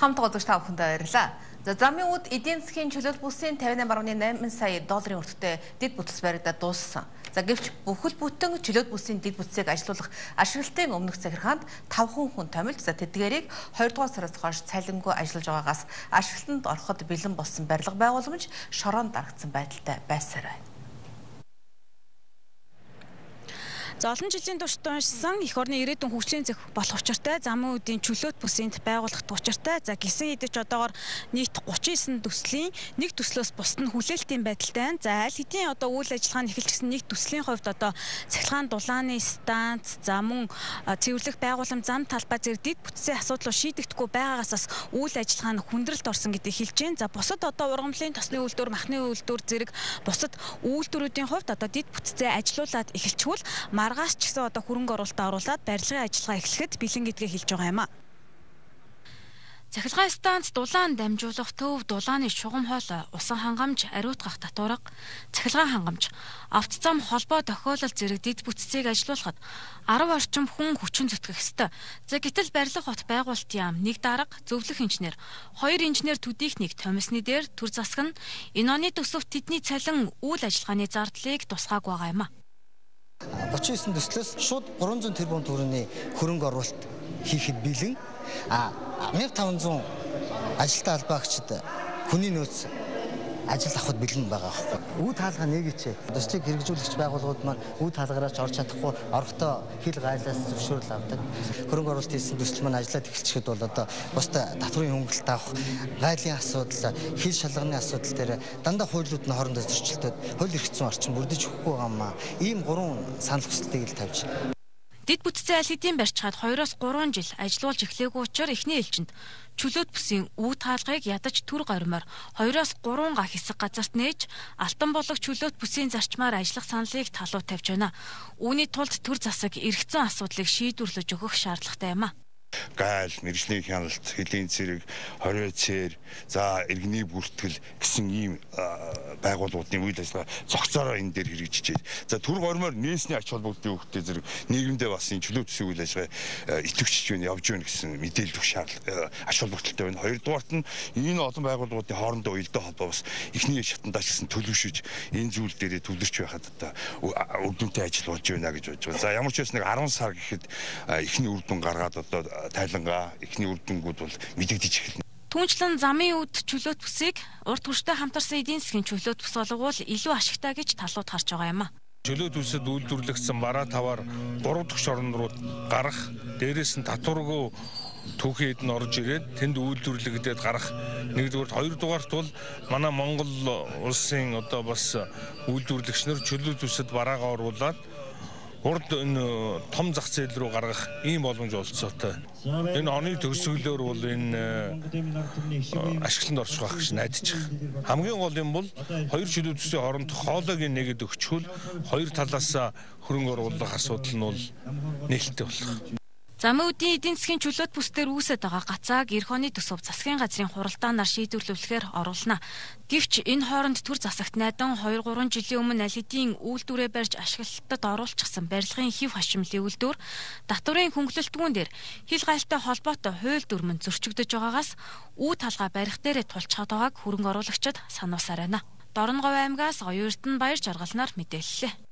хамт үзэгч та бүхэндээ баярлалаа. За замын үд эдийн засгийн чөлөөлт бүсийн 58.8 сая долларын өртөгтэй дэд бүтц баригдаад дууссан. За гэвч бүхэл бүтэн чөлөөт бүсийн дэд бүтцийг ажилуулах ашиглалтын өмнөх захиргаанд 5 хүн томилж за тэдгээрийг 2 дугаар сараас хойш цалингүй ажиллаж байгаагаас ашиглалтанд ороход бэлэн болсон барилга байгууламж шороонд дарагдсан байдалтай байсаар байна. За олон жилийн турш уншсан эх орны ирээдүйн хөгжлийн зэх болох учиртай замын үдийн чөлөөт бүсэнд байгуулах учиртай. За гисэн хэдэж одоогор нийт 39 төслийн нэг төслөөс бусд нь хүлээлтийн байдалтай байна. За аль хэдийн одоо үйл ажиллагаа нь эхэлчихсэн нэг төслийн хувьд одоо цахилгаан дулааны станц, за мөн цэвэрлэх байгууллам зам талбай зэрэг дэд бүтцийн асуудлыг шийдэгдэхгүй байгаагаас бас үйл ажиллагаа нь хүндрэлт орсон гэдгийг хэлж байна. За бусад одоо ургамлын тосны үйлдвэр, махны үйлдвэр зэрэг бусад үйлдвэрүүдийн хувьд одоо дэд бүтцээ ажилуулад эхэлчихвэл маргаас ч гэсэн одоо хөрөнгө оруулалтаа оруулаад барилгын ажиллагаа эхлэхэд бэлэн гэдгээ хэлж байгаа юм а. Цахилгаан станц дулаан дамжуулах төв дулааны шугам хоол усан хангамж ариутгах татварга цахилгаан хангамж авто зам холбоо тохиолол зэрэг дэд бүтцийг ажилуулахад 10 орчим хүн хүчин зүтгэх ёстой. За гэтэл барилга хот байгуулалт яам нэг дарга зөвлөх инженер хоёр инженер төдийхнийг томисны дээр төр засаг нь энэ оны төсөвт тэдний цалин үйл ажиллагааны зардлыг тусгааг байгаа юм а. 39 төслөөс шууд 300 тэрбум төгрөгийн хөрөнгө оруулалт хийхэд бэлэн. А 1500 ажилтаа албаагчид хүний нөөц ажил авахд бэлэн байгаа байхгүй. Үд хаалга нэгийч. Төслийг хэрэгжүүлэгч байгууллагууд маань үд хаалгараач орж чадахгүй орохдоо хил гайлаас зөвшөөрөл авдаг. Хөрөнгө оруулалт хийсэн төсөл маань ажиллаад эхэлчихэд бол одоо бусдаа татврын хөнгөлөлт авах, гайлын асуудал, хил шалганы асуудал дээр дандаа хуулиуд нь хоорондоо зөрчилдөд хууль эрх зүйн орчин бүрдэж өгөхгүй байгаа маа. Ийм гурван санал хүсэлтийг л тавьж Дэд бүтцийн аль хэдийн барьцгаад 2-оос 3 жил ажиллуулж эхлэегүй учраас эхний ээлжинд чөлөөт бүсийн үүд хаалгыг ядаж төр гормоор 2-оос 3 га хэсэг газарт нээж алтан болог чөлөөт бүсийн зарчмаар ажиллах саналыг талуу тавьж байна. Үүний тулд төр засаг эргэцэн асуудлыг шийдвэрлэж өгөх шаардлагатай юм а гайл, мэрэгжлийн хяналт, хөлийн цэрэг, хорио цээр, за иргэний бүртгэл гэсэн ийм байгууллагуудын үйл ажиллагаа зохицороо энэ дээр хэрэгжиж байна. За төр гормоор нээсний ач холбогдолтой хөвгтэй зэрэг нийгэмдээ бас энэ чөлөө төсвийн үйл ажиллагаа идэвхжиж байна, явж байна гэсэн мэдээлэл өгөх шаардлага ач холбогдолтой байна. Хоёрдугаарт нь энэ олон байгууллагуудын хоорондоо уялдаа холбоо бас эхний шатандаа ч гэсэн төлөвшөж энэ зүйл дээрээ төвлөрч байхад одоо үр дүнтэй ажил болж байна гэж бодож байна. За ямар ч байсан нэг 10 сар гэхэд эхний үр дүн гаргаад одоо тайлангаа эхний үр дүнгууд бол мэдэгдэж эхэлнэ. Түүнчлэн замын үд чөлөөт бүсийг урд хүрштэй хамтарсан эдийн засгийн чөлөөт бүс болгоул илүү ашигтай гэж талууд харж байгаа юм а. Чөлөөт бүсэд үйлдвэрлэгдсэн бараа таваар 3 дахь шорон руу гарах, дээрээс нь татваргүй түүхэд нь орж ирээд тэнд үйлдвэрлэгдээд гарах нэгдүгээр хоёрдугаарт бол манай Монгол улсын одоо бас үйлдвэрлэгч нар чөлөөт бүсэд бараагаа оруулаад урд энэ том зах зээл рүү гаргах ийм боломж олцоотой. Энэ оны төгсгөлөөр бол энэ орчих байх гэж найдаж байгаа. Хамгийн гол юм бол хоёр чөлөө төслийн хооронд хоолойг нэгэд өгчхүүл хоёр талаас хөрөнгө оруулах асуудал нь бол нээлттэй болох. Замын үдийн эдийн засгийн чөлөөт бүсдэр үүсэж байгаа гацааг эх оны төсөв засгийн газрын хуралдаанаар шийдвэрлүүлэхээр оруулна. Гэвч энэ хооронд төр засагт найдан 2 3 жилийн өмнө аль хэдийн үйлдвэрээ барьж ашиглалтад оруулчихсан барилгын хэв хашимлын үйлдвэр татврын хөнгөлөлтгүүн дээр хил гайлтай холбоотой хууль дүрмэн зөрчигдөж байгаагаас үе талгаа барих дээрээ тулчаад байгааг хөрөнгө оруулагчид сануулсаар байна. Дорноговь аймгаас Эрдэнэ баяр жаргалнаар мэдээллээ.